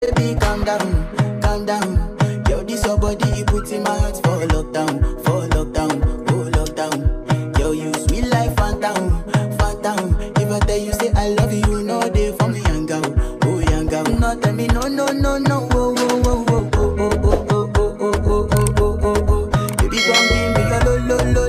Baby, calm down, calm down. Yo, this your body, you put in my heart for lockdown, for lockdown, oh lockdown. Yo, you sweet life, phantom, phantom. If I tell you say I love you, you know they for me, young girl, oh young girl. No, tell me no, no, no, no,